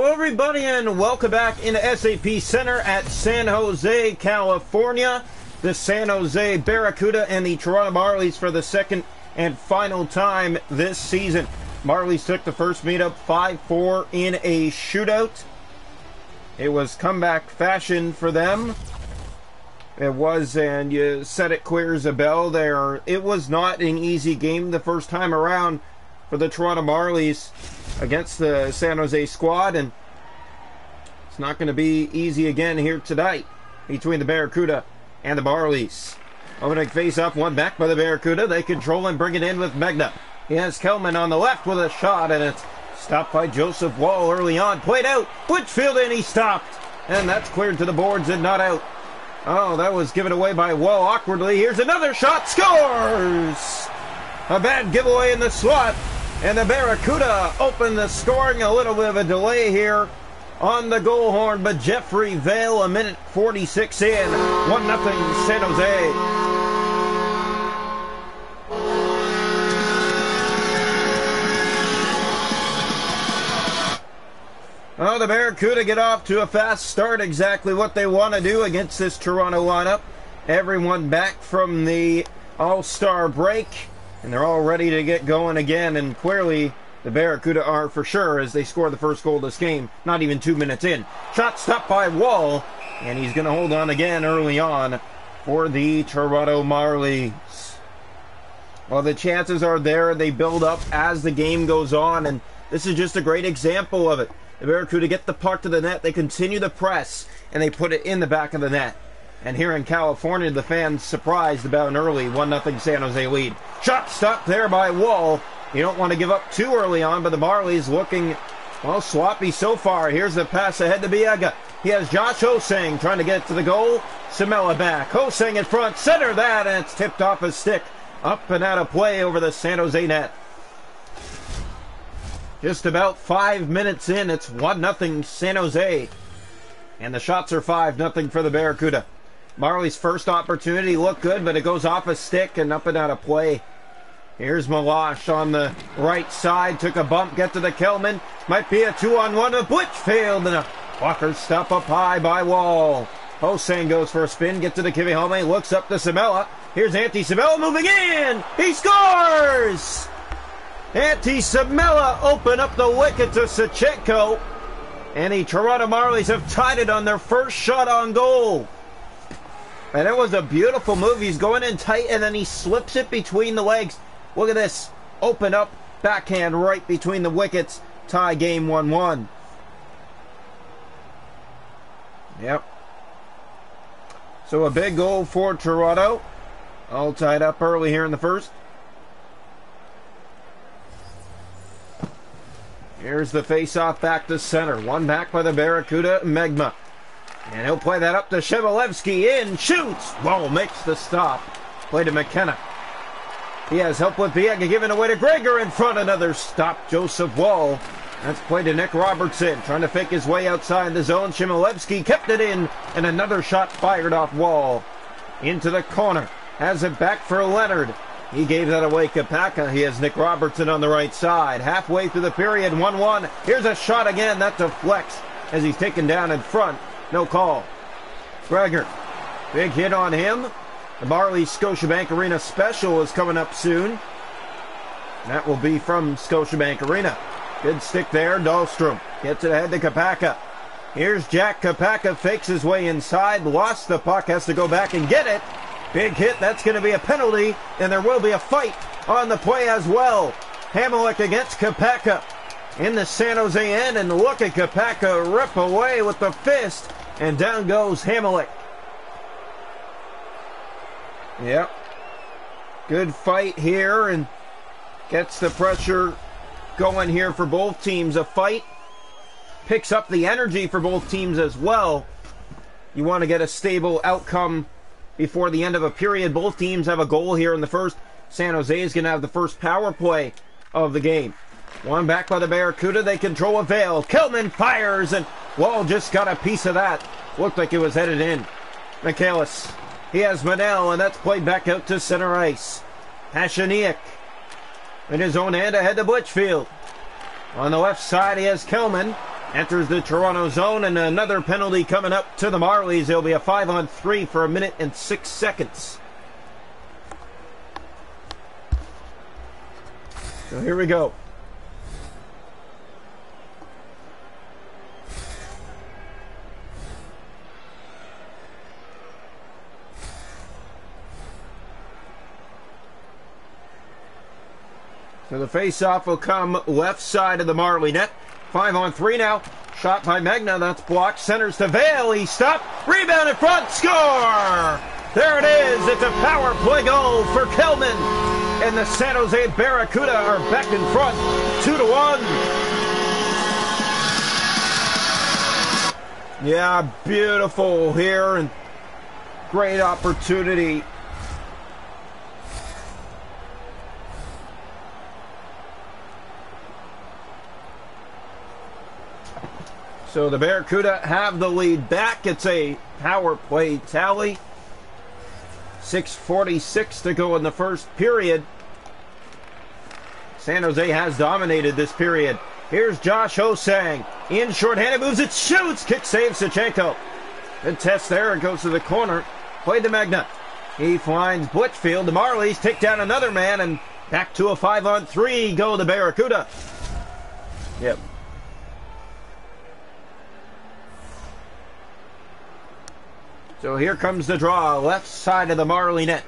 Hello, everybody, and welcome back into SAP Center at San Jose, California. The San Jose Barracuda and the Toronto Marlies for the second and final time this season. Marlies took the first meetup 5 4 in a shootout. It was comeback fashion for them. It was, and you said it clear as a bell there. It was not an easy game the first time around for the Toronto Marlies against the San Jose squad, and it's not going to be easy again here tonight between the Barracuda and the Marlies. Opening face up, one back by the Barracuda. They control and bring it in with Megna. He has Kelman on the left with a shot, and it's stopped by Joseph Woll early on. Played out. Blichfeld, and he stopped. And that's cleared to the boards and not out. Oh, that was given away by Woll awkwardly. Here's another shot. Scores! A bad giveaway in the slot. And the Barracuda open the scoring. A little bit of a delay here on the goal horn, but Jeffrey Viel, a minute 46 in. 1 0 San Jose. Oh, the Barracuda get off to a fast start. Exactly what they want to do against this Toronto lineup. Everyone back from the All Star break, and they're all ready to get going again. And clearly, the Barracuda are for sure as they score the first goal of this game, not even two minutes in. Shot stopped by Woll, and he's going to hold on again early on for the Toronto Marlies. Well, the chances are there. They build up as the game goes on, and this is just a great example of it. The Barracuda get the puck to the net, they continue the press, and they put it in the back of the net. And here in California, the fans surprised about an early 1 0 San Jose lead. Shot stopped there by Woll. You don't want to give up too early on, but the Marlies looking, well, sloppy so far. Here's the pass ahead to Biega. He has Josh Ho-Sang trying to get to the goal. Suomela back. Ho-Sang in front. Center that, and it's tipped off his stick. Up and out of play over the San Jose net. Just about five minutes in, it's 1 0 San Jose. And the shots are 5 0 for the Barracuda. Marley's first opportunity looked good, but it goes off a stick and up and out of play. Here's Malash on the right side. Took a bump, get to the Kelman. Might be a two on one of Blichfeld. And a Walker stop up high by Woll. Ho-Sang goes for a spin, get to the Kivihalme, looks up to Suomela. Here's Antti Suomela moving in. He scores! Antti Suomela open up the wicket to Sawchenko. And the Toronto Marlies have tied it on their first shot on goal. And it was a beautiful move. He's going in tight and then he slips it between the legs. Look at this. Open up backhand right between the wickets. Tie game 1 1. Yep. So a big goal for Toronto. All tied up early here in the first. Here's the face-off back to center. One back by the Barracuda, Megna. And he'll play that up to Chmelevski. In, shoots! Woll makes the stop. Play to McKenna. He has help with Biega giving away to Gregor in front. Another stop, Joseph Woll. That's played to Nick Robertson, trying to fake his way outside the zone. Chmelevski kept it in, and another shot fired off Woll. Into the corner. Has it back for Leonard. He gave that away, Kapaka. He has Nick Robertson on the right side. Halfway through the period, 1 1. Here's a shot again. That deflects as he's taken down in front. No call. Gregor. Big hit on him. The Marley Scotiabank Arena special is coming up soon. That will be from Scotiabank Arena. Good stick there. Dahlstrom gets it ahead to Kapaka. Here's Jack Kapaka, fakes his way inside, lost the puck, has to go back and get it. Big hit. That's going to be a penalty, and there will be a fight on the play as well. Hamelick against Kapaka in the San Jose end, and look at Kapaka rip away with the fist, and down goes Hamelick. Yep. Good fight here, and gets the pressure going here for both teams. A fight picks up the energy for both teams as well. You want to get a stable outcome before the end of a period. Both teams have a goal here in the first. San Jose is going to have the first power play of the game. One back by the Barracuda. They control a veil. Kelman fires, and Woll just got a piece of that. Looked like it was headed in. Michaelis. He has Manel, and that's played back out to center ice. Pasichnuk in his own end ahead to Blichfeld. On the left side, he has Kelman. enters the Toronto zone, and another penalty coming up to the Marlies. It'll be a five on three for a minute and six seconds. So here we go. So the face-off will come left side of the Marley net. Five on three now. Shot by Megna. That's blocked. Centers to Viel. He stopped. Rebound in front. Score! There it is. It's a power play goal for Kelman. And the San Jose Barracuda are back in front. Two to one. Yeah, beautiful here and great opportunity So the Barracuda have the lead back. It's a power play tally. 6.46 to go in the first period. San Jose has dominated this period. Here's Josh Hosang. In shorthanded moves, it shoots. Kick saves Sawchenko. Good test there. It goes to the corner. Played to Megna. He finds Blichfeld. The Marlies take down another man and back to a five on three. Go the Barracuda. Yep. So here comes the draw, left side of the Marley net.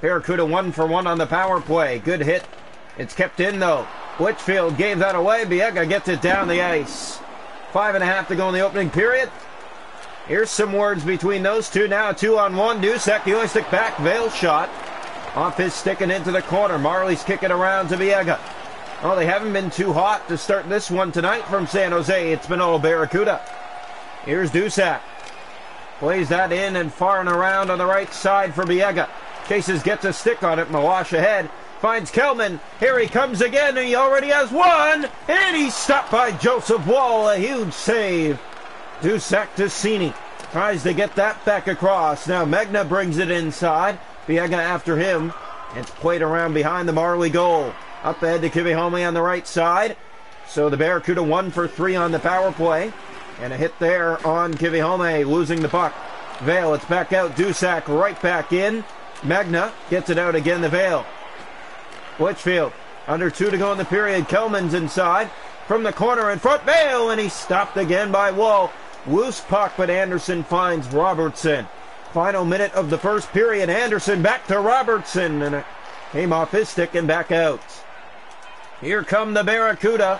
Barracuda one for one on the power play. Good hit. It's kept in though. Blichfeld gave that away. Biega gets it down the ice. Five and a half to go in the opening period. Here's some words between those two. Now two on one. Dusek, the stick back. Viel shot. Off his stick and into the corner. Marley's kicking around to Biega. Oh, they haven't been too hot to start this one tonight from San Jose. It's been all Barracuda. Here's Dusak. Plays that in and far and around on the right side for Biega. Chases, gets a stick on it. Mawash ahead. Finds Kelman. Here he comes again. He already has one. And he's stopped by Joseph Woll. A huge save. Dusak Tassini tries to get that back across. Now Megna brings it inside. Biega after him. It's played around behind the Marley goal. Up ahead to Kivihalme on the right side. So the Barracuda one for three on the power play. And a hit there on Kivihalme, losing the puck. Viel, it's back out. Dusak right back in. Megna gets it out again, the Viel. Blichfeld, under two to go in the period. Kelman's inside. From the corner in front, Viel, and he's stopped again by Woll. Loose puck, but Anderson finds Robertson. Final minute of the first period. Anderson back to Robertson, and it came off his stick and back out. Here come the Barracuda.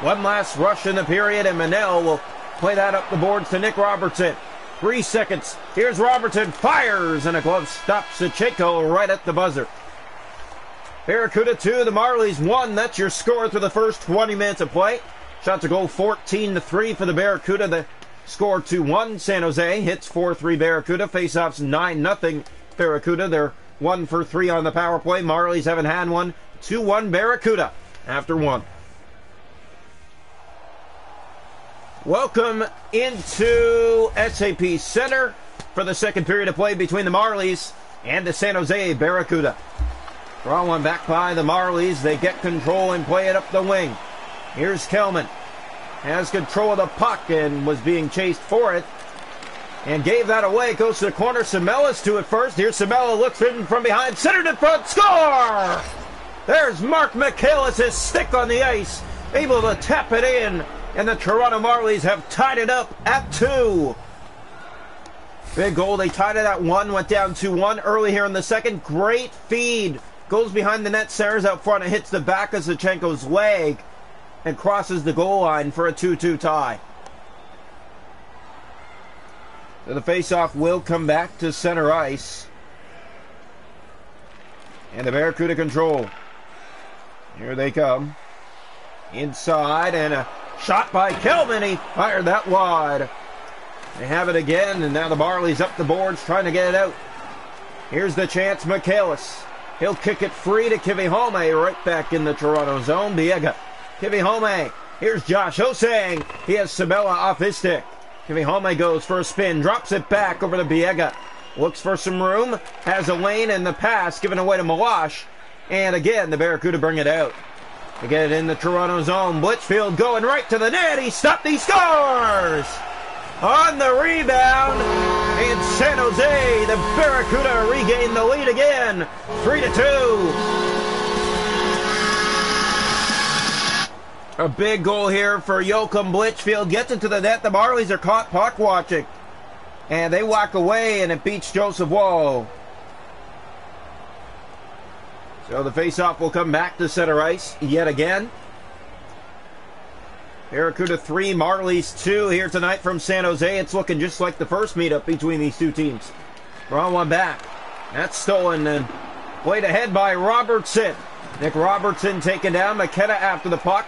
One last rush in the period, and Manel will Play that up the boards to Nick Robertson. Three seconds. Here's Robertson. Fires, and a glove stops Sawchenko right at the buzzer. Barracuda 2, the Marlies 1. That's your score through the first 20 minutes of play. Shots to goal 14 to 3 for the Barracuda. The score 2 1. San Jose hits 4 3 Barracuda. Faceoffs 9 0 Barracuda. They're 1 for 3 on the power play. Marlies haven't had one. 2 1 Barracuda after 1. Welcome into SAP Center for the second period of play between the Marlies and the San Jose Barracuda. Draw one back by the Marlies. They get control and play it up the wing. Here's Kelman. Has control of the puck and was being chased for it. And gave that away. Goes to the corner. Suomela's to it first. Here's Suomela looks in from behind. Centered in front. Score! There's Marc Michaelis. Stick on the ice. Able to tap it in and the Toronto Marlies have tied it up at two. Big goal. They tied it at one, went down 2 1 early here in the second. Great feed. Goes behind the net, Sarah's out front and hits the back of Sawchenko's leg and crosses the goal line for a 2 2 tie. So the faceoff will come back to center ice. And the Barracuda control. Here they come. Inside and a Shot by Kelvin. He fired that wide. They have it again, and now the Barley's up the boards trying to get it out. Here's the chance, Michaelis. He'll kick it free to Kivihalme right back in the Toronto zone. Biega. Kivihalme. Here's Josh Hosang. He has Sabella off his stick. Kivihalme goes for a spin, drops it back over to Biega. Looks for some room, has a lane in the pass given away to Malash. And again, the Barracuda bring it out. They get it in the Toronto zone. Blichfeld going right to the net. He stopped. He scores! On the rebound in San Jose, the Barracuda regain the lead again. 3 to 2. A big goal here for Joachim Blichfeld. Gets it to the net. The Marlies are caught puck watching. And they walk away, and it beats Joseph Woll. So the faceoff will come back to center ice yet again. Barracuda 3, Marlies 2 here tonight from San Jose. It's looking just like the first meetup between these two teams. We're on one back. That's stolen and played ahead by Robertson. Nick Robertson taken down. McKenna after the puck.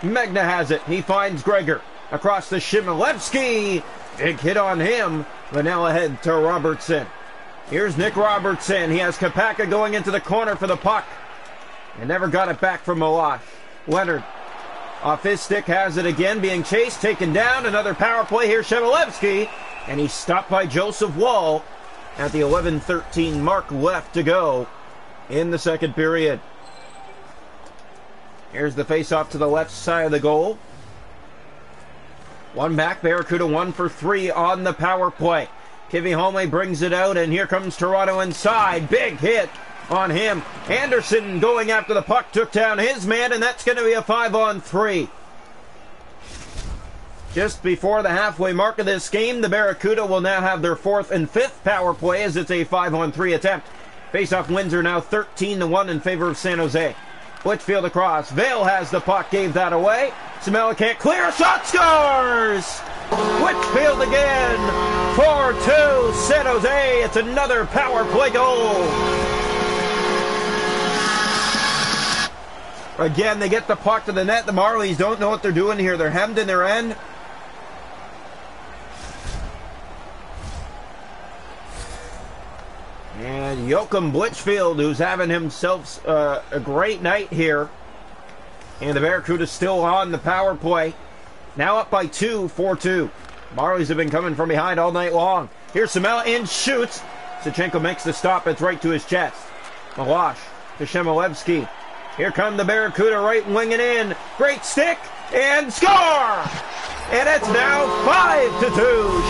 Megna has it. He finds Gregor across the Chmelevski. Big hit on him. Vanilla ahead to Robertson. Here's Nick Robertson. He has Kapaka going into the corner for the puck. And never got it back from Milosh. Leonard off his stick has it again, being chased, taken down. Another power play here, Chmelevski. And he's stopped by Joseph Woll at the 11-13 mark left to go in the second period. Here's the face-off to the left side of the goal. One back, Barracuda one for three on the power play. Kivihalme brings it out, and here comes Toronto inside. Big hit on him. Anderson going after the puck, took down his man, and that's going to be a five on three. Just before the halfway mark of this game, the Barracuda will now have their fourth and fifth power play as it's a five on three attempt. Face-off wins are now 13 to 1 in favor of San Jose. Blichfeld across. Viel has the puck, gave that away. Suomela can't clear. Shot scores! Blichfeld again. 4-2 San Jose. It's another power play goal. Again, they get the puck to the net. The Marlies don't know what they're doing here. They're hemmed in their end. And Joachim Blichfeld, who's having himself uh, a great night here. And the Barracuda is still on the power play. Now up by two, 4-2. Marlies have been coming from behind all night long. Here's Suomela in, shoots. Sawchenko makes the stop. It's right to his chest. Malash to Chmelevski. Here come the Barracuda right winging in. Great stick and score! And it's now 5 to 2.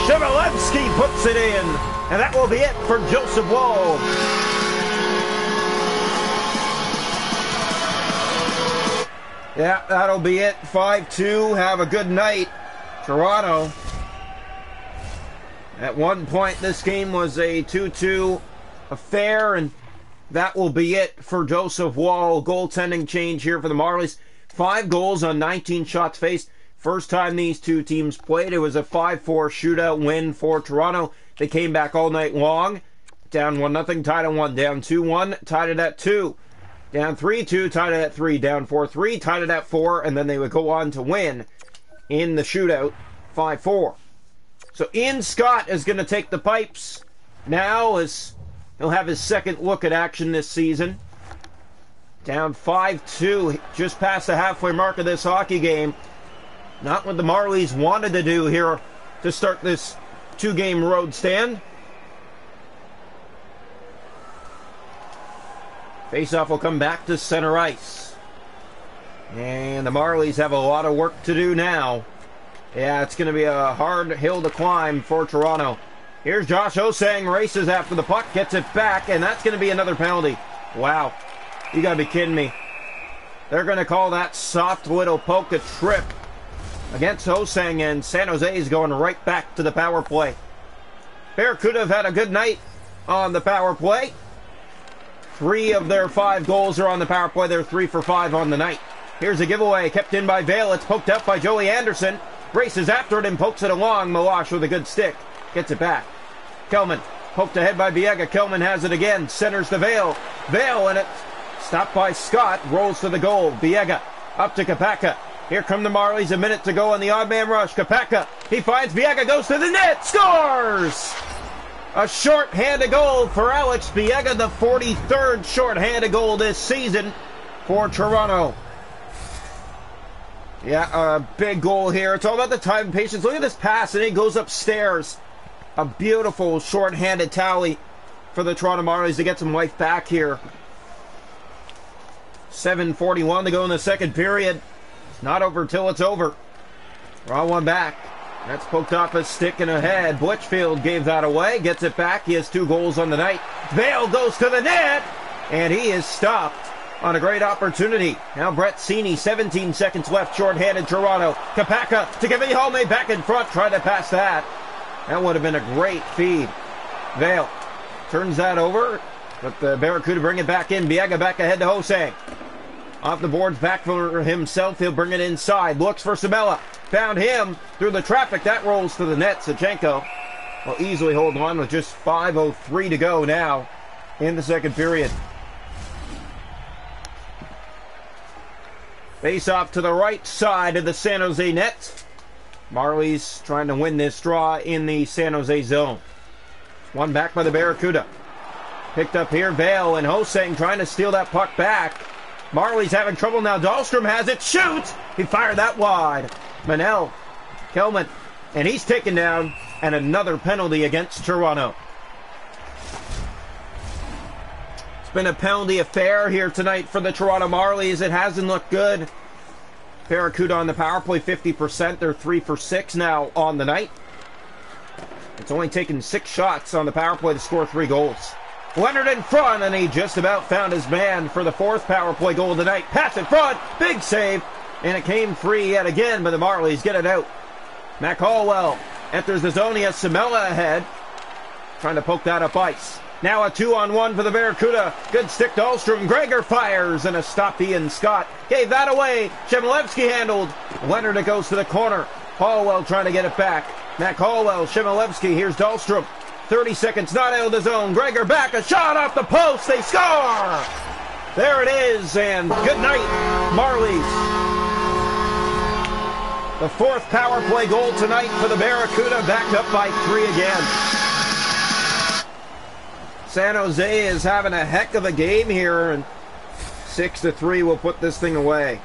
Chmelevski puts it in. And that will be it for Joseph Woll. Yeah, that'll be it. 5-2. Have a good night. Toronto. At one point, this game was a 2-2 affair, and that will be it for Joseph Woll. Goaltending change here for the Marlies. Five goals on 19 shots faced. First time these two teams played, it was a 5-4 shootout win for Toronto. They came back all night long. Down 1 nothing, tied at 1, down 2-1, tied it at 2. Down 3 2, tied it at 3. Down 4 3, tied it at 4. And then they would go on to win in the shootout 5 4. So Ian Scott is going to take the pipes now as he'll have his second look at action this season. Down 5 2, just past the halfway mark of this hockey game. Not what the Marlies wanted to do here to start this two game road stand. Faceoff will come back to center ice. And the Marlies have a lot of work to do now. Yeah, it's going to be a hard hill to climb for Toronto. Here's Josh Osang, races after the puck, gets it back, and that's going to be another penalty. Wow. You got to be kidding me. They're going to call that soft little poke a trip against Osang, and San Jose is going right back to the power play. Bear could have had a good night on the power play. Three of their five goals are on the power play. They're three for five on the night. Here's a giveaway kept in by Viel. It's poked up by Joey Anderson. Races after it and pokes it along. Malash with a good stick. Gets it back. Kelman poked ahead by Biega. Kelman has it again. Centers the Viel. Viel and it stopped by Scott. Rolls to the goal. Biega up to Kapaka. Here come the Marlies. A minute to go on the odd man rush. Kapaka. He finds Biega. Goes to the net. Scores! A short-handed goal for Alex Biega, the 43rd short-handed goal this season for Toronto. Yeah, a big goal here. It's all about the time and patience. Look at this pass, and it goes upstairs. A beautiful short-handed tally for the Toronto Marlies to get some life back here. 7.41 to go in the second period. It's not over till it's over. Draw one back. That's poked off a stick and a head. Blichfeld gave that away, gets it back. He has two goals on the night. Viel goes to the net, and he is stopped on a great opportunity. Now Brett Seney, 17 seconds left, short-handed Toronto. Kapaka to give Home back in front, try to pass that. That would have been a great feed. Viel turns that over, but the Barracuda bring it back in. Biega back ahead to Jose. Off the boards, back for himself. He'll bring it inside. Looks for Sabella. Found him through the traffic. That rolls to the net. Sawchenko will easily hold on with just 5.03 to go now in the second period. Face off to the right side of the San Jose net. Marlies trying to win this draw in the San Jose zone. One back by the Barracuda. Picked up here, Viel and Hosang trying to steal that puck back. Marley's having trouble now. Dahlstrom has it. Shoots! He fired that wide. Manel, Kelman, and he's taken down. And another penalty against Toronto. It's been a penalty affair here tonight for the Toronto Marlies. It hasn't looked good. Barracuda on the power play 50%. They're 3 for 6 now on the night. It's only taken six shots on the power play to score three goals. Leonard in front, and he just about found his man for the fourth power play goal of the night. Pass in front, big save, and it came free yet again, but the Marlies get it out. Mac Hollowell enters the zone. He has Suomela ahead, trying to poke that up ice. Now a two on one for the Barracuda. Good stick to Ulstrom. Gregor fires and a stop. Ian Scott gave that away. Chmelevski handled. Leonard it goes to the corner. Hollowell trying to get it back. Mac Hollowell, Chmelevski. Here's Dahlstrom. 30 seconds, not out of the zone. Gregor back, a shot off the post. They score. There it is, and good night, Marlies. The fourth power play goal tonight for the Barracuda, backed up by three again. San Jose is having a heck of a game here, and six to three will put this thing away.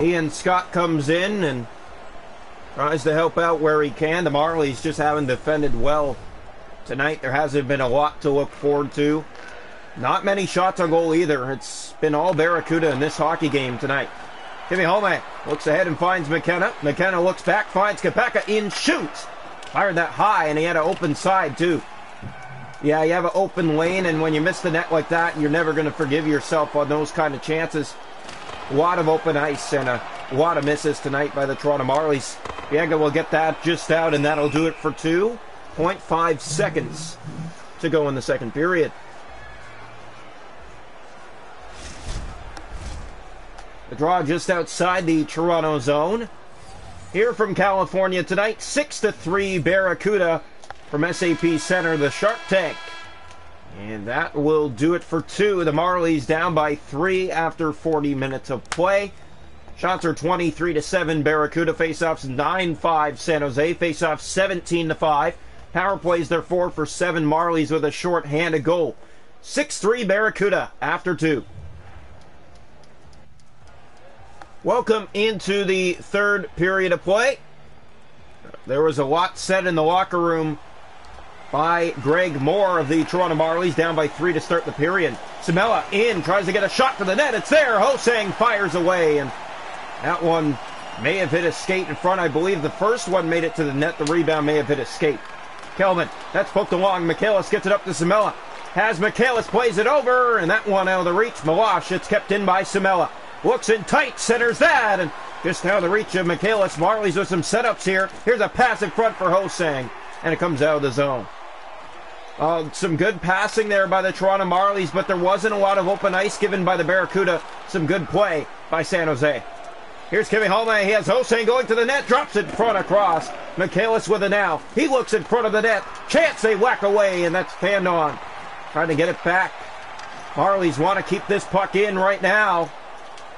Ian Scott comes in and tries to help out where he can. The Marlies just haven't defended well tonight. There hasn't been a lot to look forward to. Not many shots on goal either. It's been all Barracuda in this hockey game tonight. Timmy Home looks ahead and finds McKenna. McKenna looks back, finds Kapaka in, shoots. Fired that high, and he had an open side, too. Yeah, you have an open lane, and when you miss the net like that, you're never going to forgive yourself on those kind of chances. A lot of open ice and a lot of misses tonight by the Toronto Marlies. Biega will get that just out, and that'll do it for 2.5 seconds to go in the second period. The draw just outside the Toronto zone. Here from California tonight, 6 to 3 Barracuda from SAP Center, the Shark Tank. And that will do it for two. The Marlies down by three after 40 minutes of play. Shots are 23 to 7 Barracuda faceoffs 9-5 San Jose faceoffs 17 to 5. Power plays they're 4 for 7 Marlies with a short hand of goal. 6-3 Barracuda after 2. Welcome into the third period of play. There was a lot said in the locker room by Greg Moore of the Toronto Marlies, down by three to start the period. Suomela in, tries to get a shot for the net. It's there. Hosang fires away, and that one may have hit a skate in front. I believe the first one made it to the net. The rebound may have hit a skate. Kelvin, that's poked along. Michaelis gets it up to Suomela. Has Michaelis plays it over, and that one out of the reach. Malash, it's kept in by Suomela. Looks in tight, centers that, and just out of the reach of Michaelis. Marlies with some setups here. Here's a pass in front for Hosang, and it comes out of the zone. Uh, some good passing there by the Toronto Marlies, but there wasn't a lot of open ice given by the Barracuda. Some good play by San Jose. Here's Kimmy Holman. He has Hosang going to the net, drops it in front across. Michaelis with it now. He looks in front of the net. Chance they whack away, and that's fanned on. Trying to get it back. Marlies want to keep this puck in right now.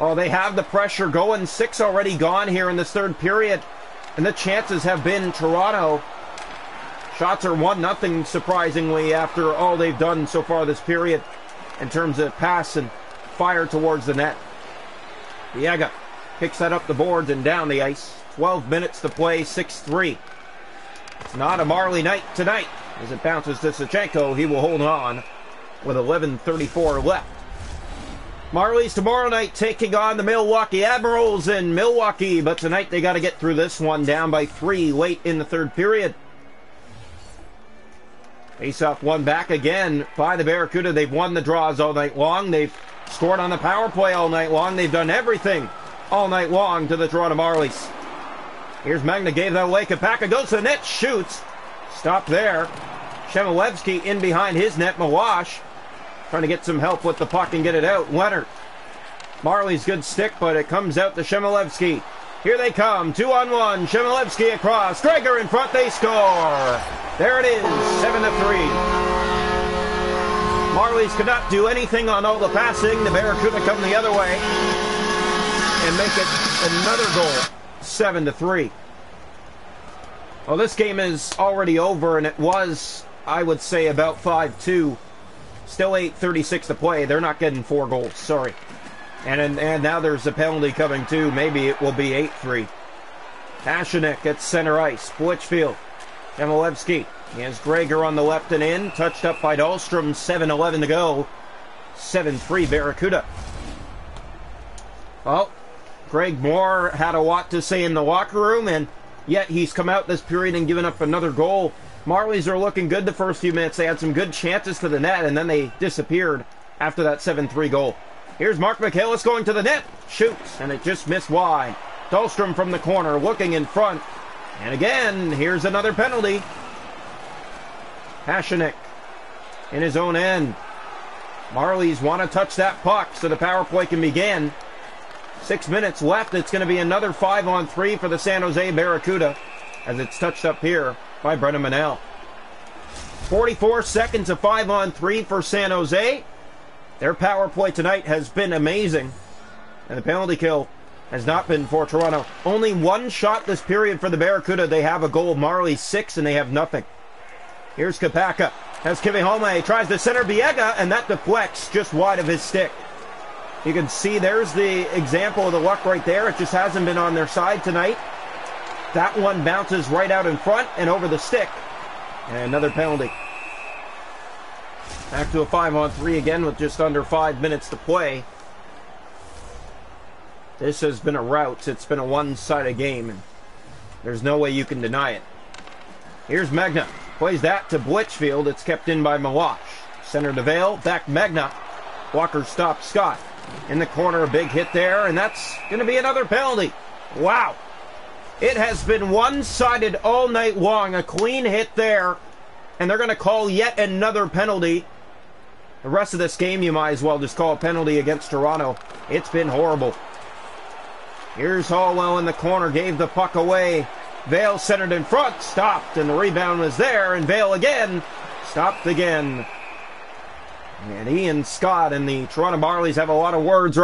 Oh, they have the pressure going. Six already gone here in this third period. And the chances have been Toronto. Shots are 1 nothing surprisingly after all they've done so far this period in terms of pass and fire towards the net. Biega picks that up the boards and down the ice. 12 minutes to play, 6 3. It's not a Marley night tonight. As it bounces to Sawchenko, he will hold on. with 11.34 left. Marlies tomorrow night taking on the Milwaukee Admirals in Milwaukee, but tonight they got to get through this one down by three late in the third period. Face off one back again by the Barracuda. They've won the draws all night long. They've scored on the power play all night long. They've done everything all night long to the Toronto Marlies. Here's Megna, gave that away. Kapaka goes to the net, shoots. Stop there. Chmelevski in behind his net. Mawash trying to get some help with the puck and get it out. Leonard. Marley's good stick, but it comes out to Chmelevski. Here they come, two on one. Chmelevski across. Gregor in front. They score. There it is, seven to three. Marlies could not do anything on all the passing. The Barracuda come the other way and make it another goal, seven to three. Well, this game is already over, and it was, I would say, about five two. Still 8:36 to play. They're not getting four goals. Sorry. And, and, now there's a penalty coming too. Maybe it will be 8-3. Pasichnuk at center ice. Blichfeld. Chmelevski. He has Gregor on the left and in. Touched up by Dahlstrom. 7-11 to go. 7-3 Barracuda. Well, Greg Moore had a lot to say in the locker room, and yet he's come out this period and given up another goal. Marlies are looking good the first few minutes. They had some good chances to the net, and then they disappeared after that 7-3 goal. Here's Marc Michaelis going to the net. Shoots, and it just missed wide. Dahlstrom from the corner, looking in front. And again, here's another penalty. Pasichnuk in his own end. Marlies want to touch that puck so the power play can begin. Six minutes left. It's going to be another five on three for the San Jose Barracuda as it's touched up here by Brennan Manel. 44 seconds of five on three for San Jose. Their power play tonight has been amazing. And the penalty kill has not been for Toronto. Only one shot this period for the Barracuda. They have a goal. Marley six, and they have nothing. Here's Kapaka. Has Kivihalme. Tries to center Biega, and that deflects just wide of his stick. You can see there's the example of the luck right there. It just hasn't been on their side tonight. That one bounces right out in front and over the stick. And another penalty. Back to a five on three again with just under five minutes to play. This has been a rout. It's been a one-sided game, and there's no way you can deny it. Here's Megna. Plays that to Blichfeld. It's kept in by Mawash. Center to Viel. Back Megna. Walker stops Scott. In the corner, a big hit there, and that's going to be another penalty. Wow. It has been one-sided all night long. A clean hit there, and they're going to call yet another penalty. The rest of this game, you might as well just call a penalty against Toronto. It's been horrible. Here's Hollowell in the corner, gave the puck away. Viel centered in front, stopped, and the rebound was there, and Viel again, stopped again. And Ian Scott and the Toronto Marlies have a lot of words right